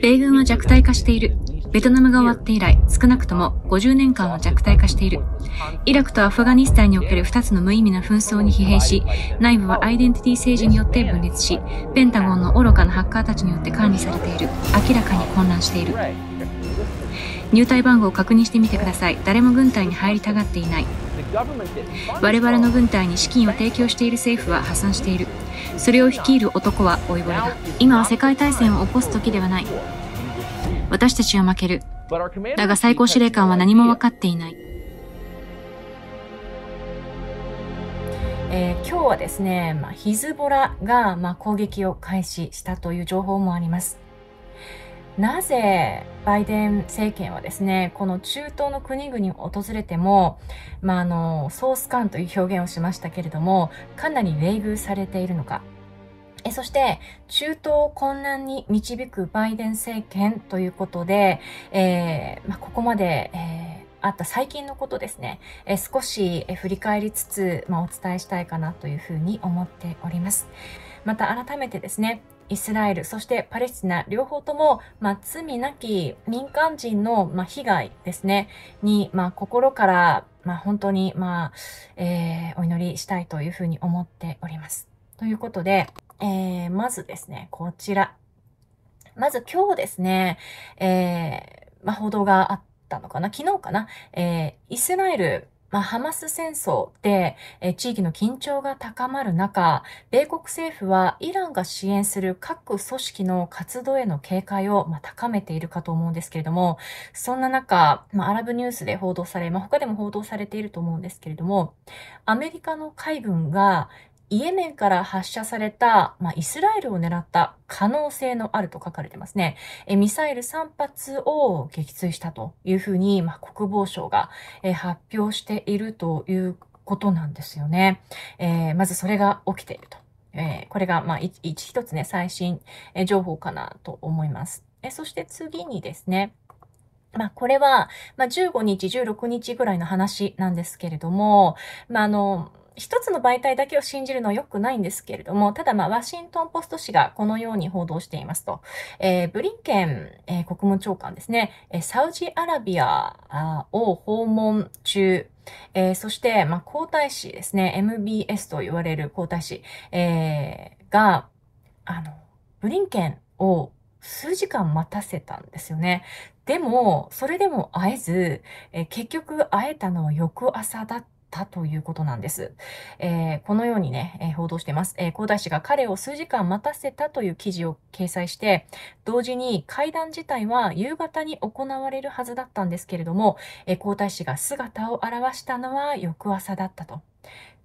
米軍は弱体化している。ベトナムが終わって以来、少なくとも50年間は弱体化している。イラクとアフガニスタンにおける2つの無意味な紛争に疲弊し、内部はアイデンティティ政治によって分裂し、ペンタゴンの愚かなハッカーたちによって管理されている。明らかに混乱している。入隊番号を確認してみてください。誰も軍隊に入りたがっていない。我々の軍隊に資金を提供している政府は破産している。それを率いる男は老いぼれだ。今は世界大戦を起こす時ではない。私たちは負ける。だが最高司令官は何も分かっていない。えー、今日はですね、まあ、ヒズボラが、まあ、攻撃を開始したという情報もあります。なぜバイデン政権はですね、この中東の国々を訪れても、まあ、あの、ソース感という表現をしましたけれども、かなり冷遇されているのか。えそして、中東を混乱に導くバイデン政権ということで、えーまあ、ここまで、えー、あった最近のことですね、え少し、振り返りつつ、まあ、お伝えしたいかなというふうに思っております。また改めてですね、イスラエル、そしてパレスチナ、両方とも、まあ、罪なき民間人の、まあ、被害ですね、に、まあ、心から、まあ、本当に、まあ、えー、お祈りしたいというふうに思っております。ということで、えー、まずですね、こちら。まず今日ですね、えー、まあ、報道があったのかな？昨日かな？えー、イスラエル、まあ、ハマス戦争で、え地域の緊張が高まる中、米国政府はイランが支援する各組織の活動への警戒を、ま、高めているかと思うんですけれども、そんな中、まあ、アラブニュースで報道され、まあ、他でも報道されていると思うんですけれども、アメリカの海軍がイエメンから発射された、まあ、イスラエルを狙った可能性のあると書かれてますね。えミサイル3発を撃墜したというふうに、まあ、国防省が、え発表しているということなんですよね。えー、まずそれが起きていると。えー、これが、まあ、一つね、最新情報かなと思います。えそして次にですね、まあ、これは、まあ、15日、16日ぐらいの話なんですけれども、まあ、あの、一つの媒体だけを信じるのは良くないんですけれども、ただまあ、ワシントンポスト紙がこのように報道していますと、えー、ブリンケン、えー、国務長官ですね、え、サウジアラビアを訪問中、えー、そして、まあ、皇太子ですね、MBS と言われる皇太子、えー、が、あの、ブリンケンを数時間待たせたんですよね。でも、それでも会えず、えー、結局会えたのは翌朝だったということなんです。えー、このようにね、えー、報道してます。えー、皇太子が彼を数時間待たせたという記事を掲載して、同時に会談自体は夕方に行われるはずだったんですけれども、え皇太子が姿を現したのは翌朝だったと。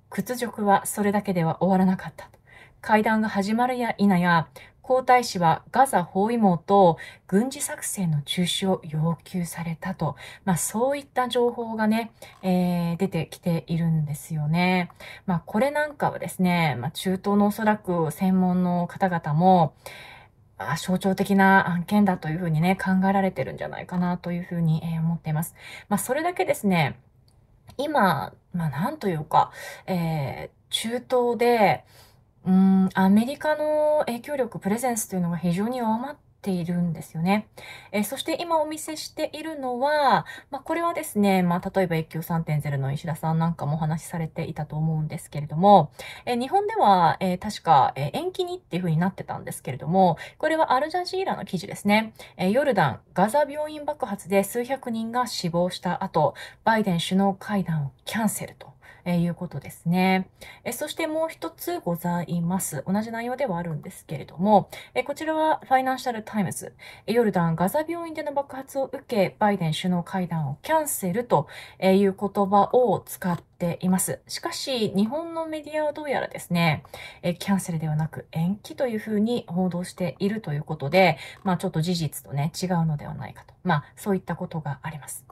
屈辱はそれだけでは終わらなかったと。会談が始まるや否や、皇太子はガザ包囲網と軍事作戦の中止を要求されたと、まあそういった情報がね、えー、出てきているんですよね。まあこれなんかはですね、まあ中東のおそらく専門の方々も、あ象徴的な案件だというふうにね、考えられてるんじゃないかなというふうに、え、思っています。まあそれだけですね、今、まあなんというか、えー、中東で、うん、アメリカの影響力、プレゼンスというのが非常に弱まっているんですよね。え、そして今お見せしているのは、まあ、これはですね、まあ、例えば越境3.0の石田さんなんかもお話しされていたと思うんですけれども、え、日本では、え、確か、え延期にっていう風になってたんですけれども、これはアルジャジーラの記事ですね。えヨルダン、ガザ病院爆発で数百人が死亡した後、バイデン首脳会談をキャンセルと。え、いうことですね。えそしてもう一つございます。同じ内容ではあるんですけれども、えこちらはファイナンシャルタイムズ、ヨルダン・ガザ病院での爆発を受け、バイデン首脳会談をキャンセルという言葉を使っています。しかし、日本のメディアはどうやらですね、えキャンセルではなく延期というふうに報道しているということで、まあちょっと事実とね、違うのではないかと。まあそういったことがあります。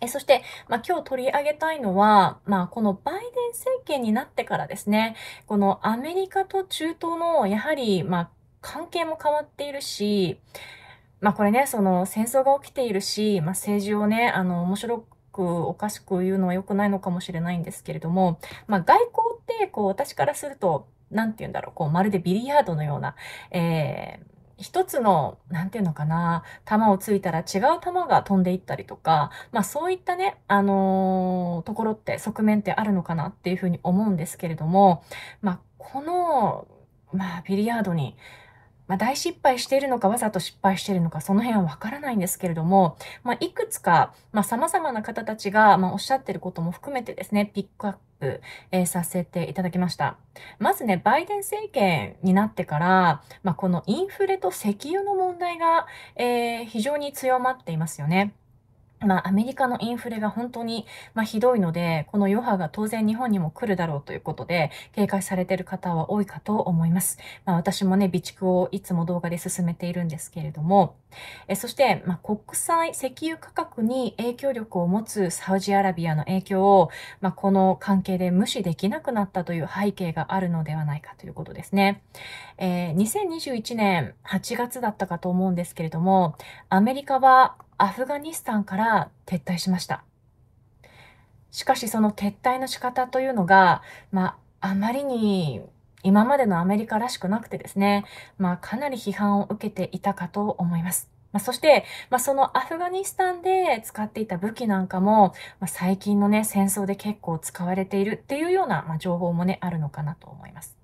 えそして、まあ、今日取り上げたいのは、まあ、このバイデン政権になってからですね、このアメリカと中東の、やはり、まあ、関係も変わっているし、まあ、これね、その戦争が起きているし、まあ、政治をね、あの、面白く、おかしく言うのは良くないのかもしれないんですけれども、まあ、外交って、こう、私からすると、なんて言うんだろう、こう、まるでビリヤードのような、えー一つの、なんていうのかな、弾をついたら違う球が飛んでいったりとか、まあそういったね、あのー、ところって側面ってあるのかなっていうふうに思うんですけれども、まあこの、まあビリヤードに、まあ、大失敗しているのかわざと失敗しているのかその辺はわからないんですけれども、まあ、いくつか、まあ、様々な方たちが、ま、おっしゃっていることも含めてですね、ピックアップ、えー、させていただきました。まずね、バイデン政権になってから、ま、このインフレと石油の問題が、えー、非常に強まっていますよね。まあ、アメリカのインフレが本当に、まあ、ひどいので、この余波が当然日本にも来るだろうということで、警戒されている方は多いかと思います。まあ、私もね、備蓄をいつも動画で進めているんですけれども、えそして、まあ、国際石油価格に影響力を持つサウジアラビアの影響を、まあ、この関係で無視できなくなったという背景があるのではないかということですね。えー、2021年8月だったかと思うんですけれども、アメリカはアフガニスタンから撤退しました。しかしその撤退の仕方というのが、まあ、あまりに今までのアメリカらしくなくてですね、まあ、かなり批判を受けていたかと思います。まあ、そして、まあ、そのアフガニスタンで使っていた武器なんかも、まあ、最近のね、戦争で結構使われているっていうような、まあ、情報もね、あるのかなと思います。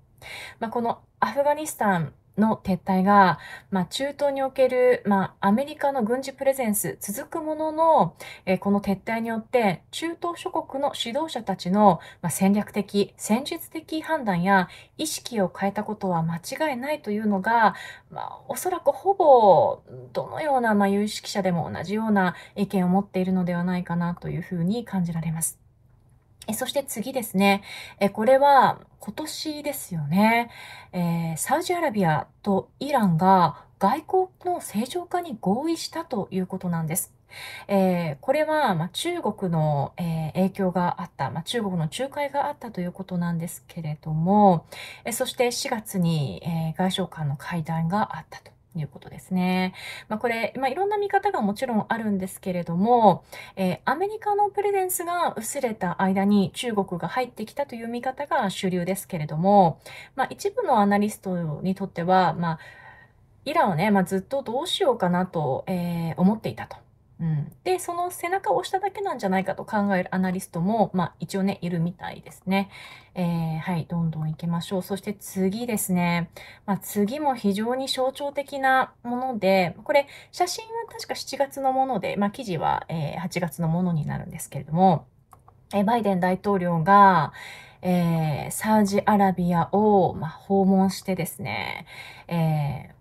まあ、このアフガニスタンの撤退が、まあ、中東における、まあ、アメリカの軍事プレゼンス続くものの、え、この撤退によって中東諸国の指導者たちの、まあ、戦略的、戦術的判断や意識を変えたことは間違いないというのが、まあ、おそらくほぼどのような、まあ、有識者でも同じような意見を持っているのではないかなというふうに感じられます。えそして次ですね。えこれは今年ですよね。えー、サウジアラビアとイランが外交の正常化に合意したということなんです。えー、これは、まあ、中国の、えー、影響があった、まあ、中国の仲介があったということなんですけれども、えそして4月に、え外相間の会談があったと。いうことですね。まあ、これ、まあ、いろんな見方がもちろんあるんですけれども、えー、アメリカのプレゼンスが薄れた間に中国が入ってきたという見方が主流ですけれども、まあ、一部のアナリストにとっては、まあ、イランはね、まあ、ずっとどうしようかなと、えー、思っていたと。うん、で、その背中を押しただけなんじゃないかと考えるアナリストも、まあ一応ね、いるみたいですね。えー、はい、どんどん行きましょう。そして次ですね。まあ次も非常に象徴的なもので、これ写真は確か7月のもので、まあ記事は、えー、8月のものになるんですけれども、えー、バイデン大統領が、えー、サウジアラビアを、まあ、訪問してですね、え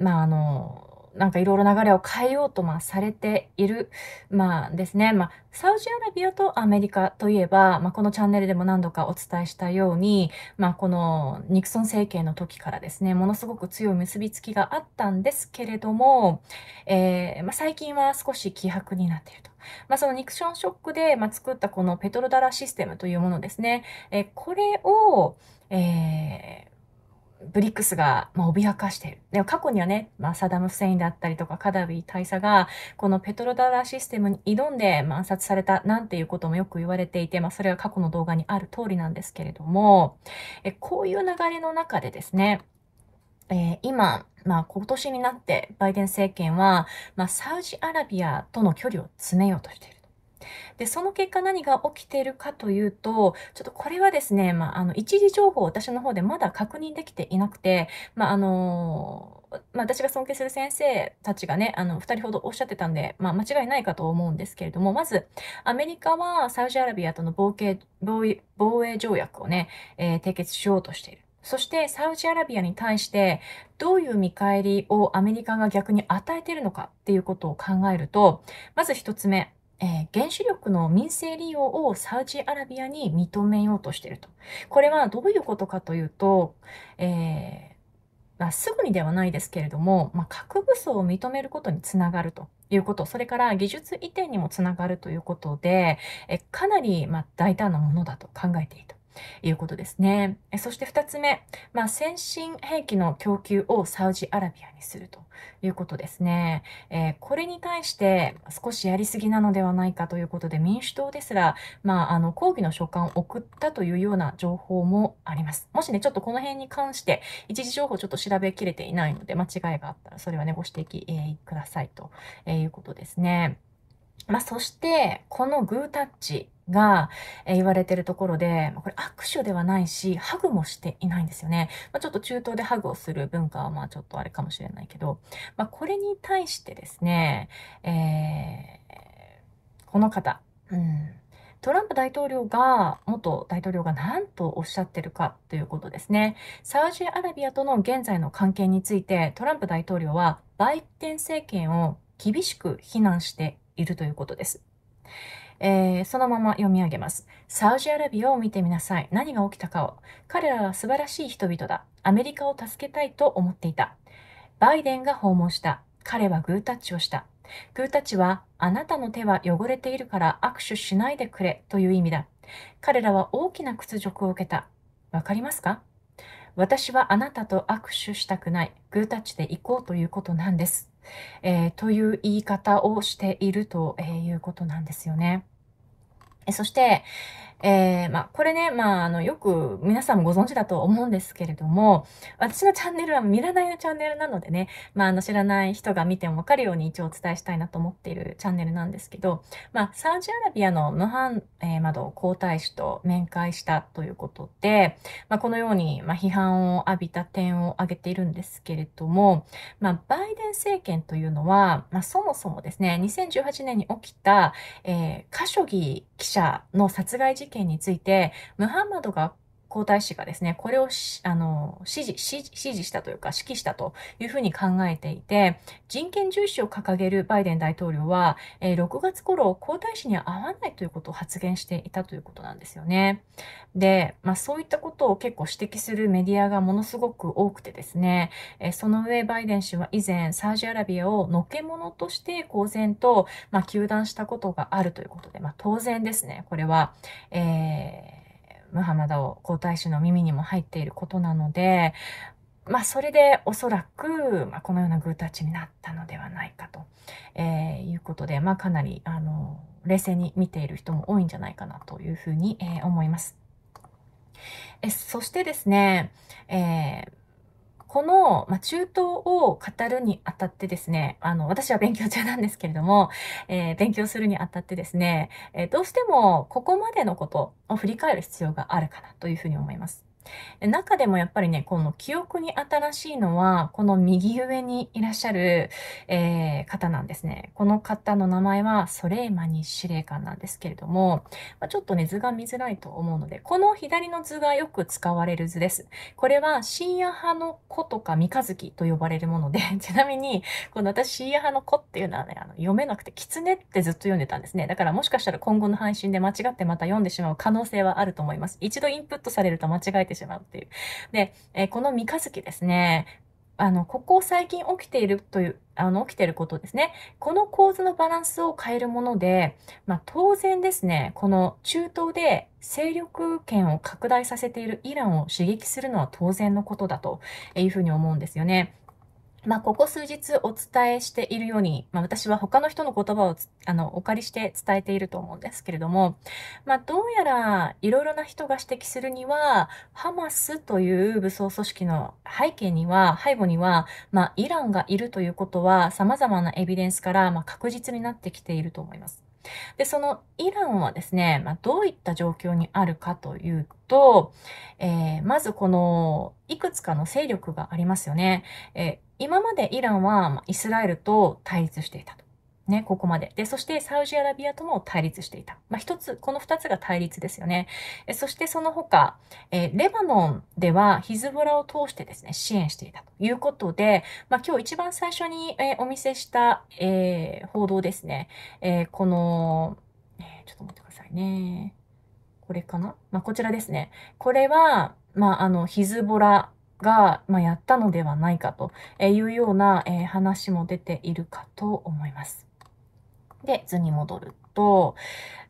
ー、まああの、なんかいろいろ流れを変えようと、まあ、されている、まあですね、まあ、サウジアラビアとアメリカといえば、まあ、このチャンネルでも何度かお伝えしたように、まあ、このニクソン政権の時からですね、ものすごく強い結びつきがあったんですけれども、えー、まあ、最近は少し希薄になっていると。まあ、そのニクソンショックで、まあ、作ったこのペトロダラシステムというものですね、えー、これを、えーブリックスが、まあ、脅かしている。でも過去にはね、まあ、サダム・フセインだったりとか、カダビー大佐が、このペトロダラシステムに挑んで、まあ、暗殺されたなんていうこともよく言われていて、まあ、それは過去の動画にある通りなんですけれども、えこういう流れの中でですね、えー、今、まあ、今年になってバイデン政権は、まあ、サウジアラビアとの距離を詰めようとしている。で、その結果何が起きているかというと、ちょっとこれはですね、まあ、あの、一時情報を私の方でまだ確認できていなくて、まあ、あのまあ、私が尊敬する先生たちがね、あの、二人ほどおっしゃってたんで、まあ、間違いないかと思うんですけれども、まず、アメリカはサウジアラビアとの防衛防衛条約をね、えー、締結しようとしている。そしてサウジアラビアに対してどういう見返りをアメリカが逆に与えているのかっていうことを考えると、まず一つ目、えー、原子力の民生利用をサウジアラビアに認めようとしていると。これはどういうことかというと、えーまあ、すぐにではないですけれども、まあ、核武装を認めることにつながるということ、それから技術移転にもつながるということで、えかなりま大胆なものだと考えていると。いうことですね。そして2つ目、まあ、先進兵器の供給をサウジアラビアにするということですね。えー、これに対して少しやりすぎなのではないかということで民主党ですら、まあ、あの抗議の書簡を送ったというような情報もあります。もしね、ちょっとこの辺に関して一時情報ちょっと調べきれていないので間違いがあったらそれはね、ご指摘、えー、くださいということですね。まあ、そして、このグータッチが、え言われてるところで、これ握手ではないし、ハグもしていないんですよね。まあ、ちょっと中東でハグをする文化は、まあちょっとあれかもしれないけど、まあ、これに対してですね、えー、この方、うん、トランプ大統領が、元大統領が何とおっしゃってるかということですね。サウジアラビアとの現在の関係について、トランプ大統領はバイデン政権を厳しく非難しているということです。えー、そのまま読み上げます。サウジアラビアを見てみなさい。何が起きたかを。彼らは素晴らしい人々だ。アメリカを助けたいと思っていた。バイデンが訪問した。彼はグータッチをした。グータッチは、あなたの手は汚れているから握手しないでくれという意味だ。彼らは大きな屈辱を受けた。わかりますか？私はあなたと握手したくない。グータッチで行こうということなんです。えー、という言い方をしているということなんですよね。そして、えー、まあ、これね、まあ、あの、よく皆さんもご存知だと思うんですけれども、私のチャンネルは見らないのチャンネルなのでね、まあ、あの、知らない人が見てもわかるように一応お伝えしたいなと思っているチャンネルなんですけど、まあ、サウジアラビアのムハン、えー、マド皇太子と面会したということで、まあ、このように、まあ、批判を浴びた点を挙げているんですけれども、まあ、バイデン政権というのは、まあ、そもそもですね、2018年に起きた、えー、カショギ記者の殺害事件件について、ムハンマドが皇太子がですね、これをあの指示指示したというか指揮したというふうに考えていて、人権重視を掲げるバイデン大統領は、えー、6月頃皇太子には会わないということを発言していたということなんですよね。で、まあそういったことを結構指摘するメディアがものすごく多くてですね、えー、その上バイデン氏は以前サウジアラビアをのけ者として公然と、まあ、糾弾したことがあるということで、まあ当然ですね、これは、えームハマダを皇太子の耳にも入っていることなので、まあ、それでおそらく、まあ、このようなグータッチになったのではないかと、えー、いうことで、まあ、かなり、あの、冷静に見ている人も多いんじゃないかなというふうに、えー、思います。えそしてですね、えーこの、まあ、中東を語るにあたってですね、あの、私は勉強中なんですけれども、えー、勉強するにあたってですね、えー、どうしてもここまでのことを振り返る必要があるかなというふうに思います。中でもやっぱりね、この記憶に新しいのは、この右上にいらっしゃる、えー、方なんですね。この方の名前はソレイマニ司令官なんですけれども、まあ、ちょっとね、図が見づらいと思うので、この左の図がよく使われる図です。これは深夜派の子とか三日月と呼ばれるもので、ちなみに、この私深夜派の子っていうのはね、あの読めなくて、狐ってずっと読んでたんですね。だからもしかしたら今後の配信で間違ってまた読んでしまう可能性はあると思います。一度インプットされると間違えててしまうっていう。で、えー、この三日月ですね、あの、ここ最近起きているという、あの、起きていることですね。この構図のバランスを変えるもので、まあ、当然ですね、この中東で勢力圏を拡大させているイランを刺激するのは当然のことだというふうに思うんですよね。まあ、ここ数日お伝えしているように、まあ、私は他の人の言葉をあのお借りして伝えていると思うんですけれども、まあ、どうやらいろいろな人が指摘するには、ハマスという武装組織の背景には、背後には、まあ、イランがいるということは様々なエビデンスから、まあ、確実になってきていると思います。で、そのイランはですね、まあ、どういった状況にあるかというと、えー、まずこの、いくつかの勢力がありますよね。えー今までイランはイスラエルと対立していたと。ね、ここまで。で、そしてサウジアラビアとも対立していた。まあ、一つ、この二つが対立ですよね。えそしてその他、え、レバノンではヒズボラを通してですね、支援していたということで、まあ、今日一番最初に、え、お見せした、えー、報道ですね。えこの、えちょっと待ってくださいね。これかな？まあ、こちらですね。これは、まあ、あの、ヒズボラが、まあ、やったのではないかというような、えー、話も出ているかと思います。で、図に戻ると、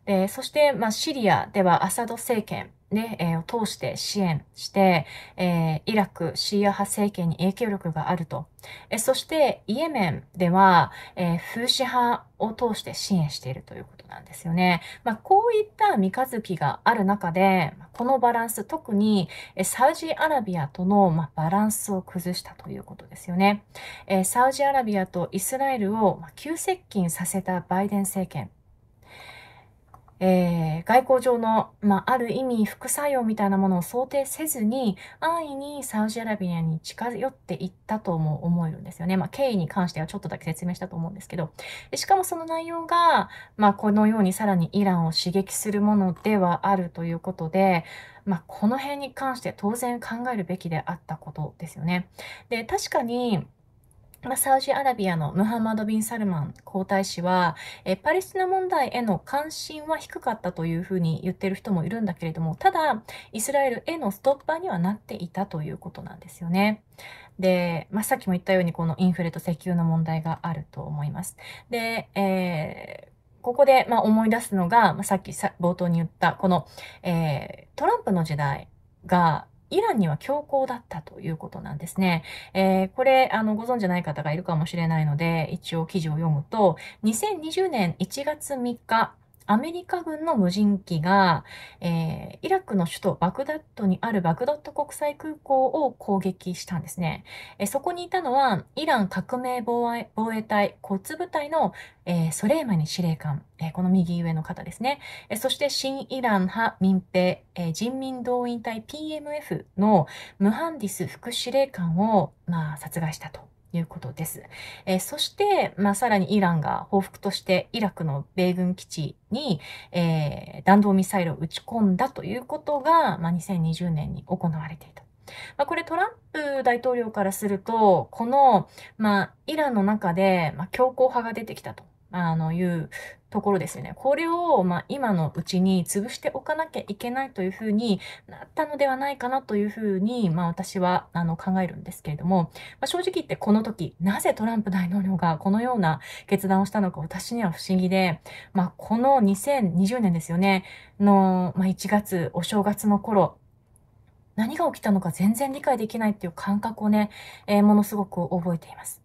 でそして、まあ、シリアではアサド政権ね、えー、を通して支援して、えー、イラク、シーア派政権に影響力があると。えそして、イエメンでは、えー、フーシ派を通して支援しているということなんですよね。まあ、こういった三日月がある中で、このバランス、特にサウジアラビアとの、まバランスを崩したということですよね。えサウジアラビアとイスラエルを急接近させたバイデン政権。えー、外交上の、まあ、ある意味副作用みたいなものを想定せずに、安易にサウジアラビアに近寄っていったとも思えるんですよね。まあ、経緯に関してはちょっとだけ説明したと思うんですけど、しかもその内容が、まあ、このようにさらにイランを刺激するものではあるということで、まあ、この辺に関して当然考えるべきであったことですよね。で、確かに、サウジアラビアのムハンマド・ビン・サルマン皇太子は、えパレスチナ問題への関心は低かったというふうに言ってる人もいるんだけれども、ただ、イスラエルへのストッパーにはなっていたということなんですよね。で、まあ、さっきも言ったように、このインフレと石油の問題があると思います。で、えーここで、まあ、思い出すのが、まあ、さっきさ冒頭に言った、この、えー、トランプの時代が、イランには強硬だったということなんですね。えー、これ、あの、ご存知ない方がいるかもしれないので、一応記事を読むと、2020年1月3日、アメリカ軍の無人機が、えー、イラクの首都バグダッドにあるバグダッド国際空港を攻撃したんですね。えー、そこにいたのは、イラン革命防衛防衛隊骨部隊の、えー、ソレイマニ司令官、えこの右上の方ですね。えそして、新イラン派民兵、え人民動員隊 PMF のムハンディス副司令官を、まあ、殺害したと。いうことです。えー、そして、まあ、さらにイランが報復としてイラクの米軍基地に、えー、弾道ミサイルを撃ち込んだということが、まあ、2020年に行われていた。まあ、これトランプ大統領からすると、この、まあ、イランの中で、まあ、強硬派が出てきたと。あの、いうところですよね。これを、まあ、今のうちに潰しておかなきゃいけないというふうになったのではないかなというふうに、まあ、私は、あの、考えるんですけれども、まあ、正直言ってこの時、なぜトランプ大統領がこのような決断をしたのか私には不思議で、まあ、この2020年ですよね、の、まあ、1月、お正月の頃、何が起きたのか全然理解できないっていう感覚をね、えー、ものすごく覚えています。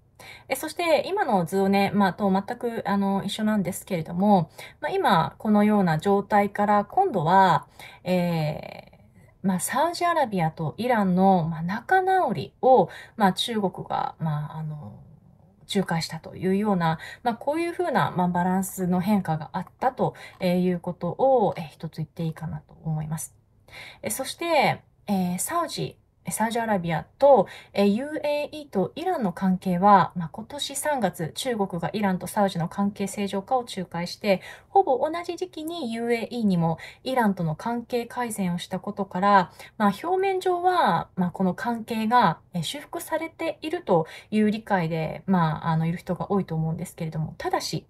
えそして、今の図をね、まあ、と全く、あの、一緒なんですけれども、まあ、今、このような状態から、今度は、えーまあ、サウジアラビアとイランの、まあ、仲直りを、まあ、中国が、まあ、あの、仲介したというような、まあ、こういうふうな、まあ、バランスの変化があったということを、え一つ言っていいかなと思います。えそして、えー、サウジサウジアラビアと UAE とイランの関係は、まあ、今年3月、中国がイランとサウジの関係正常化を仲介して、ほぼ同じ時期に UAE にもイランとの関係改善をしたことから、まあ、表面上は、まあ、この関係が修復されているという理解で、まあ、あの、いる人が多いと思うんですけれども、ただし、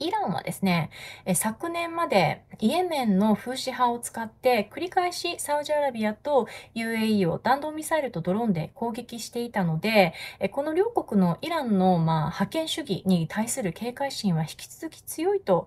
イランはですね、昨年までイエメンの風刺派を使って繰り返しサウジアラビアと UAE を弾道ミサイルとドローンで攻撃していたので、この両国のイランのまあ覇権主義に対する警戒心は引き続き強いと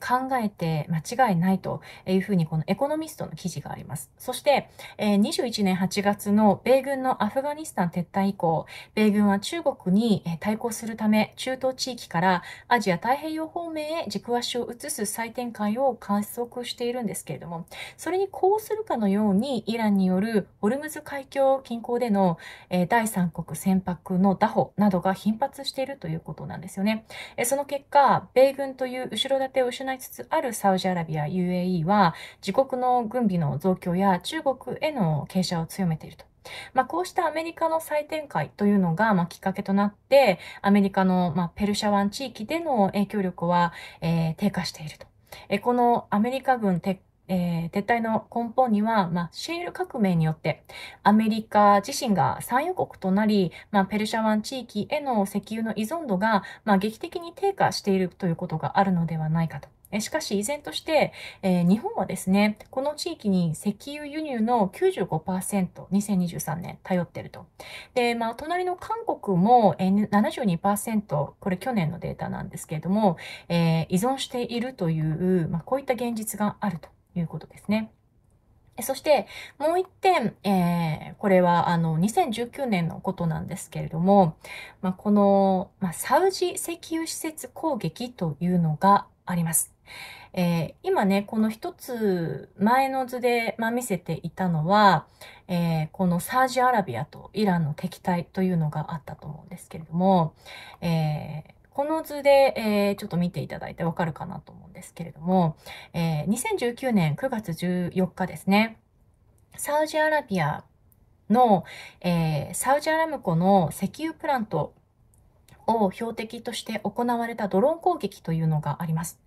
考えて間違いないというふうにこのエコノミストの記事があります。そして21年8月の米軍のアフガニスタン撤退以降、米軍は中国に対抗するため中東地域からアジア太平洋方面へ軸足を移す再展開を観測しているんですけれども、それにこうするかのように、イランによるホルムズ海峡近郊での、えー、第三国船舶の拿捕などが頻発しているということなんですよね。えー、その結果、米軍という後ろ盾を失いつつあるサウジアラビア UAE は、自国の軍備の増強や中国への傾斜を強めていると。まあ、こうしたアメリカの再展開というのが、まあ、きっかけとなって、アメリカの、まあ、ペルシャ湾地域での影響力は、えー、低下していると。えこのアメリカ軍撤えー、撤退の根本には、まあ、シェール革命によって、アメリカ自身が産油国となり、まあ、ペルシャ湾地域への石油の依存度が、まあ、劇的に低下しているということがあるのではないかと。しかし依然として、えー、日本はですね、この地域に石油輸入の95%、2023年頼ってると。で、まあ、隣の韓国も、えー、72%、これ去年のデータなんですけれども、えー、依存しているという、まあ、こういった現実があるということですね。そして、もう一点、えー、これは、あの、2019年のことなんですけれども、まあ、この、まあ、サウジ石油施設攻撃というのがあります。えー、今ね、この一つ前の図で、まあ、見せていたのは、えー、このサウジアラビアとイランの敵対というのがあったと思うんですけれども、えーこの図で、えー、ちょっと見ていただいてわかるかなと思うんですけれども、えー、2019年9月14日ですね、サウジアラビアの、えー、サウジアラムコの石油プラントを標的として行われたドローン攻撃というのがあります。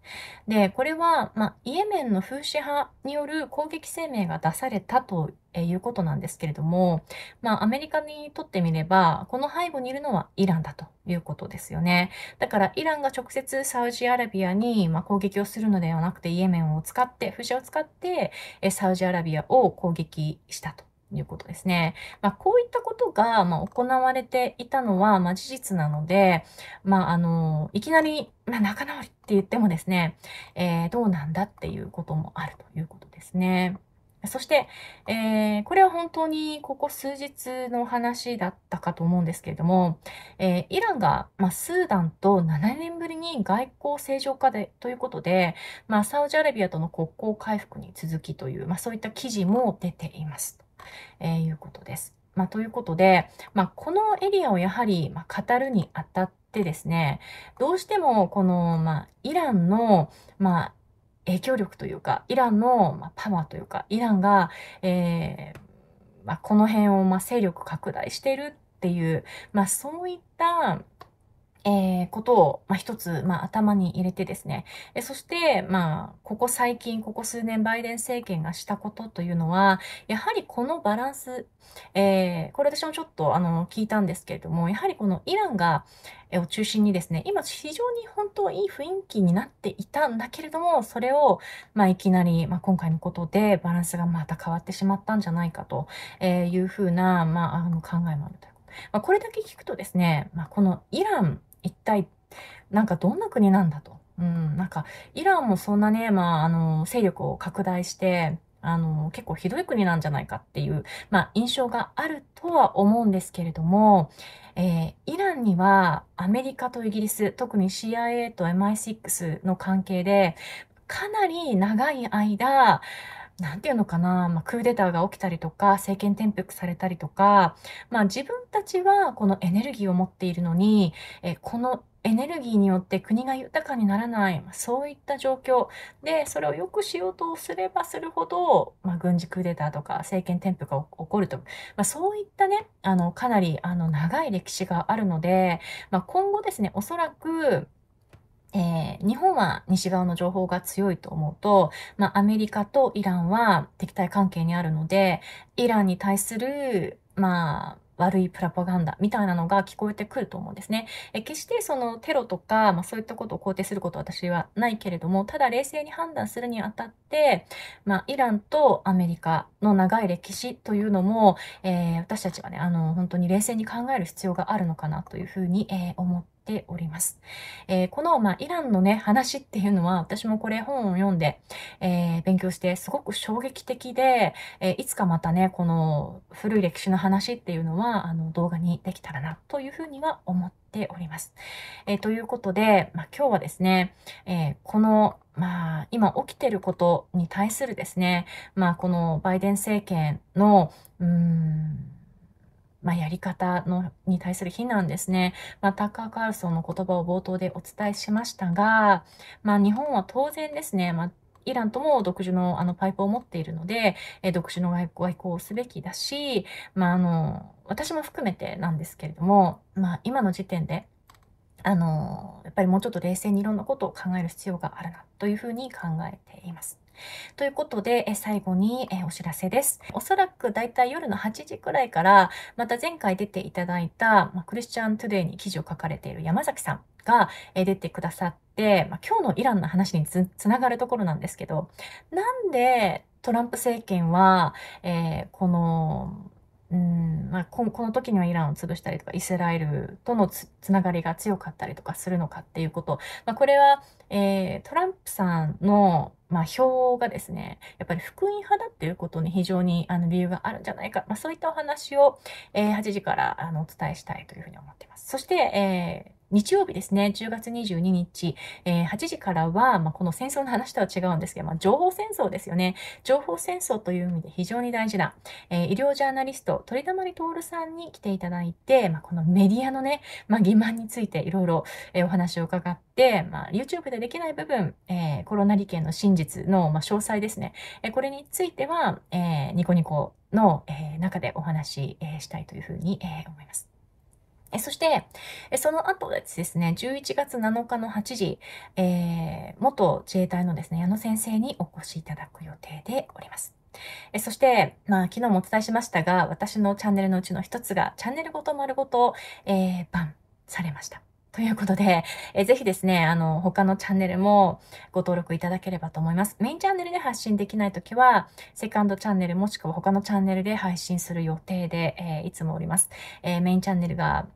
で、これは、まあ、イエメンの風刺派による攻撃声明が出されたということなんですけれども、まあ、アメリカにとってみれば、この背後にいるのはイランだということですよね。だから、イランが直接サウジアラビアに、ま攻撃をするのではなくて、イエメンを使って、風刺を使って、サウジアラビアを攻撃したと。いうことですね。まあ、こういったことが、まあ、行われていたのは、まあ、事実なので、まあ、あの、いきなり、まあ、仲直りって言ってもですね、えー、どうなんだっていうこともあるということですね。そして、えー、これは本当にここ数日の話だったかと思うんですけれども、えー、イランが、まあ、スーダンと7年ぶりに外交正常化でということで、まあ、サウジアラビアとの国交回復に続きという、まあ、そういった記事も出ています。えー、いうことです。まあ、ということで、まあ、このエリアをやはり、まあ、語るにあたってですね、どうしてもこの、まあ、イランの、まあ、影響力というか、イランの、まあ、パワーというか、イランが、えーまあ、この辺を、まあ、勢力拡大してるっていう、まあ、そういった、えー、ことを、まあ、一つ、まあ、頭に入れてですね。えそして、まあ、ここ最近、ここ数年、バイデン政権がしたことというのは、やはりこのバランス、えー、これ私もちょっと、あの、聞いたんですけれども、やはりこのイランが、えを中心にですね、今非常に本当いい雰囲気になっていたんだけれども、それを、まあ、いきなり、まあ、今回のことでバランスがまた変わってしまったんじゃないかというふうな、まあ、あの考えもあるという。まあ、これだけ聞くとですね、まあ、このイラン一体、なんかどんな国なんだと。うん、なんか、イランもそんなね、まあ、あの、勢力を拡大して、あの、結構ひどい国なんじゃないかっていう、まあ、印象があるとは思うんですけれども、えー、イランにはアメリカとイギリス、特に CIA と MI6 の関係で、かなり長い間、なんていうのかな、まあ、クーデターが起きたりとか、政権転覆されたりとか、まあ、自分たちはこのエネルギーを持っているのに、えこのエネルギーによって国が豊かにならない、そういった状況。で、それを良くしようとすればするほど、まあ、軍事クーデターとか政権転覆が起こると、まあ、そういったね、あの、かなり、あの、長い歴史があるので、まあ、今後ですね、おそらく、えー、日本は西側の情報が強いと思うと、まあ、アメリカとイランは敵対関係にあるので、イランに対する、まあ、悪いプラパガンダみたいなのが聞こえてくると思うんですね。え決してそのテロとか、まあ、そういったことを肯定することは私はないけれども、ただ冷静に判断するにあたって、まあ、イランとアメリカの長い歴史というのも、えー、私たちはね、あの、本当に冷静に考える必要があるのかなというふうに、えー、思ってております。えー、この、まあ、イランのね、話っていうのは、私もこれ本を読んで、えー、勉強して、すごく衝撃的で、えー、いつかまたね、この古い歴史の話っていうのは、あの、動画にできたらな、というふうには思っております。えということで、まあ、今日はですね、えこの、まあ、今起きてることに対するですね、まあ、このバイデン政権の、うーん、まあ、やり方のに対する非難ですね。まあ、タッカー・カールソンの言葉を冒頭でお伝えしましたが、まあ、日本は当然ですね、まあ、イランとも独自のあのパイプを持っているので、え独自の外交をすべきだし、まあ、あの、私も含めてなんですけれども、まあ、今の時点で、あの、やっぱりもうちょっと冷静にいろんなことを考える必要があるなというふうに考えています。ということで、え最後にえお知らせです。おそらくだいたい夜の8時くらいから、また前回出ていただいた、まクリスチャントゥデイに記事を書かれている山崎さんがえ出てくださって、ま今日のイランの話につながるところなんですけど、なんでトランプ政権は、えー、このうん。まあ、この時にはイランを潰したりとかイスラエルとのつながりが強かったりとかするのかっていうこと、まあ、これは、えー、トランプさんの、まあ、票がですねやっぱり福音派だっていうことに非常にあの理由があるんじゃないか、まあ、そういったお話を、えー、8時からあのお伝えしたいというふうに思っています。そして、えー日曜日ですね、10月22日、えー、8時からは、まあ、この戦争の話とは違うんですけど、まあ、情報戦争ですよね。情報戦争という意味で非常に大事な、えー、医療ジャーナリスト、鳥溜徹さんに来ていただいて、まあ、このメディアのね、まあ、欺瞞についていろいろ、お話を伺って、まあ、YouTube でできない部分、えー、コロナ利権の真実の、まあ、詳細ですね。えー、これについては、えー、ニコニコの、えー、中でお話、えー、したいというふうに、えー、思います。えそして、その後ですね、11月7日の8時、えー、元自衛隊のですね、矢野先生にお越しいただく予定でおります。えそして、まあ、昨日もお伝えしましたが、私のチャンネルのうちの一つが、チャンネルごと丸ごと、えー、バンされました。ということで、えぜひですね、あの、他のチャンネルもご登録いただければと思います。メインチャンネルで発信できないときは、セカンドチャンネルもしくは他のチャンネルで配信する予定で、えー、いつもおります。えー、メインチャンネルが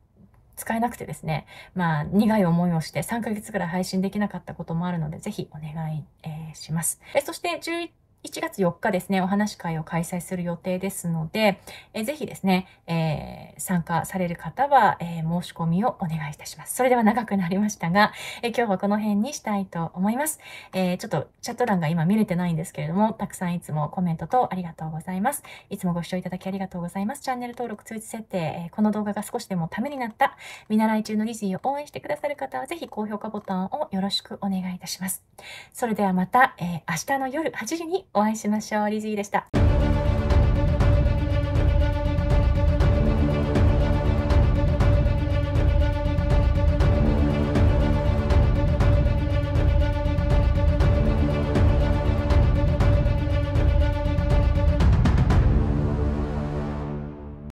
使えなくてですね、まあ、苦い思いをして3ヶ月ぐらい配信できなかったこともあるので、ぜひお願い、えー、します。えそして、11 1月4日ですね、お話会を開催する予定ですので、えぜひですね、えー、参加される方は、えー、申し込みをお願いいたします。それでは長くなりましたが、え今日はこの辺にしたいと思います。えちょっとチャット欄が今見れてないんですけれども、たくさんいつもコメントとありがとうございます。いつもご視聴いただきありがとうございます。チャンネル登録、通知設定、えこの動画が少しでもためになった、見習い中のリズィを応援してくださる方は、ぜひ高評価ボタンをよろしくお願いいたします。それではまた、え明日の夜8時にお会いしましょう。リジーでした。